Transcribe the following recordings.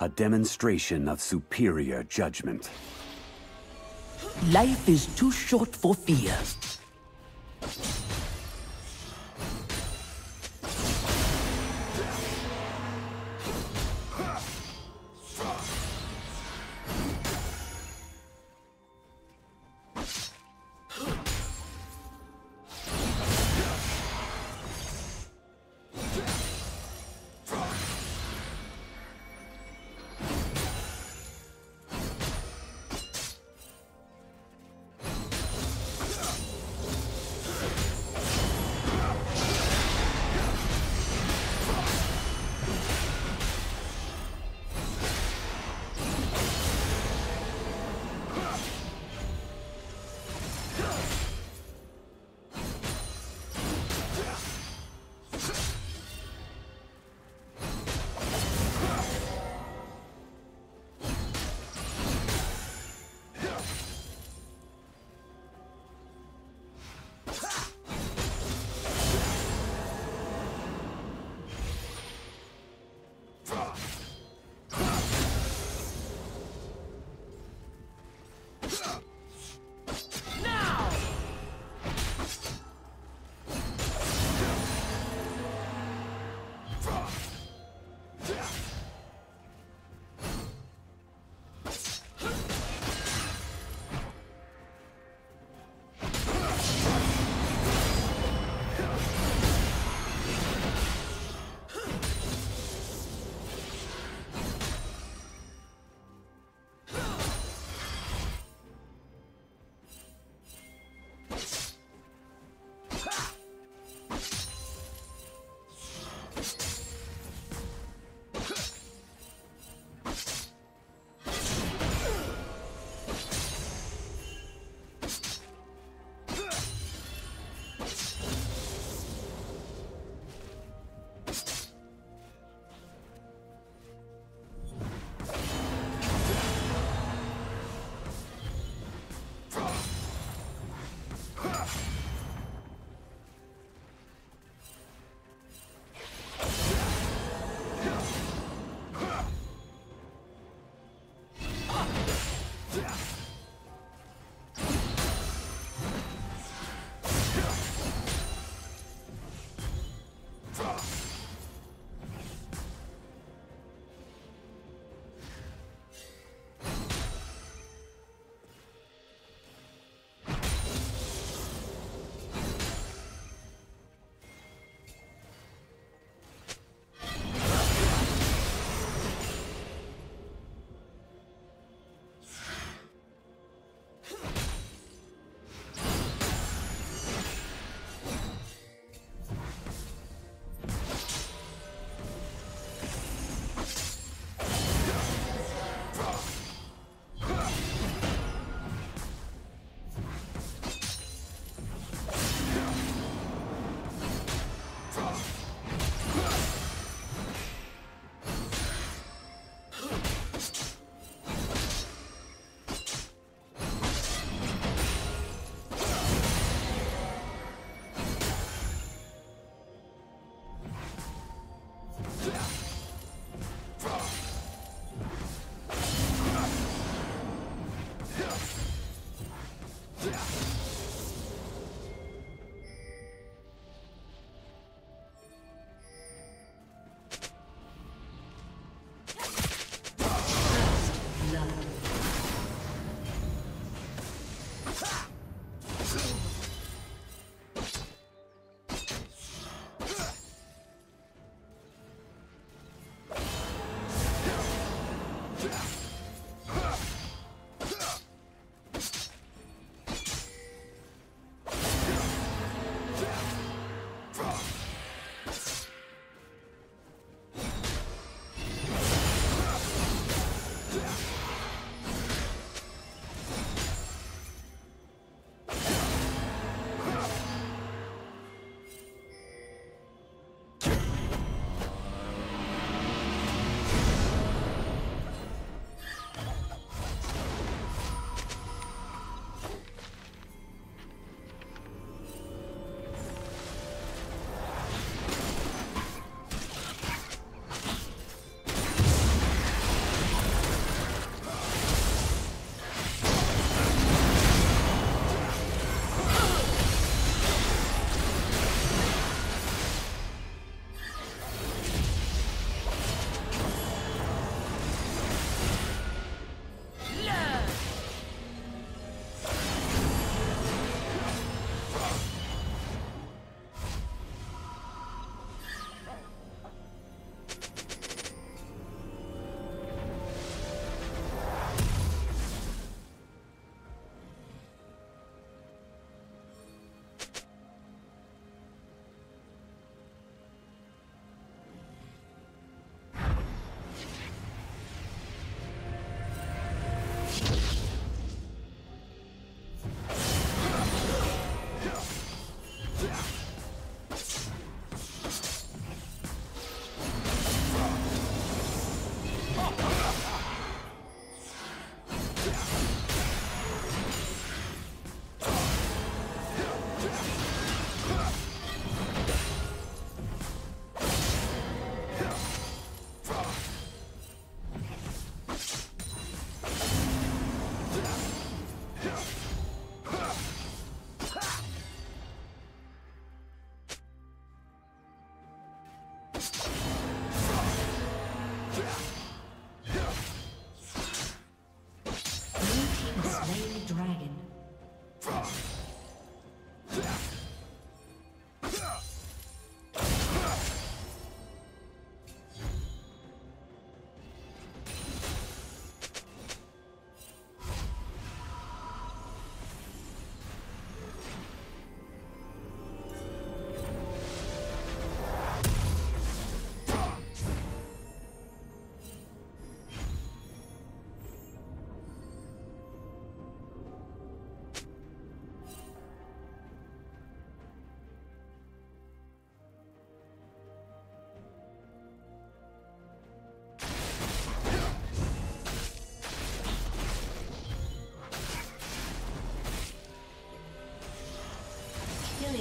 A demonstration of superior judgment. Life is too short for fear.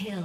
Kill.